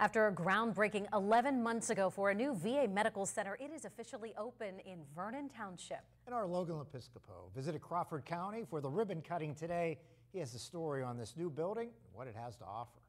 After a groundbreaking 11 months ago for a new VA medical center, it is officially open in Vernon Township. And our Logan Lepiscopo visited Crawford County for the ribbon cutting today. He has a story on this new building and what it has to offer.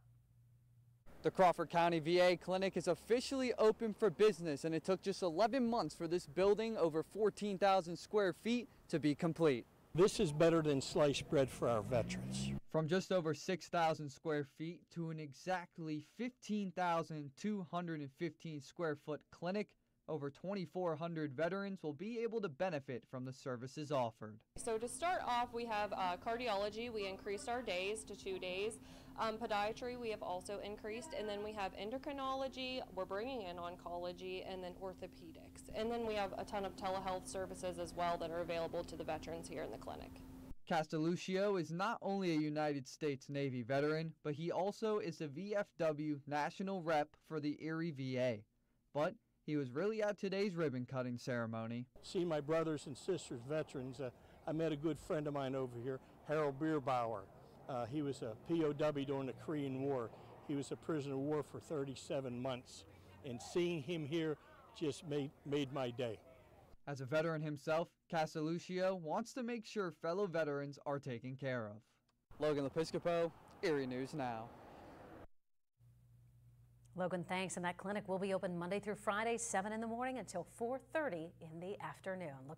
The Crawford County VA clinic is officially open for business and it took just 11 months for this building over 14,000 square feet to be complete. This is better than sliced bread for our veterans. From just over 6,000 square feet to an exactly 15,215 square foot clinic, over 2,400 veterans will be able to benefit from the services offered. So to start off, we have uh, cardiology. We increased our days to two days. Um, podiatry we have also increased, and then we have endocrinology. We're bringing in oncology, and then orthopedics, and then we have a ton of telehealth services as well that are available to the veterans here in the clinic. Castelluccio is not only a United States Navy veteran, but he also is a VFW national rep for the Erie VA. But he was really at today's ribbon cutting ceremony. See my brothers and sisters, veterans. Uh, I met a good friend of mine over here, Harold Bierbauer. Uh, he was a POW during the Korean War. He was a prisoner of war for 37 months. And seeing him here just made, made my day. As a veteran himself, Castelluccio wants to make sure fellow veterans are taken care of. Logan Lepiscopo, Erie News Now. Logan, thanks. And that clinic will be open Monday through Friday, 7 in the morning until 4.30 in the afternoon. Look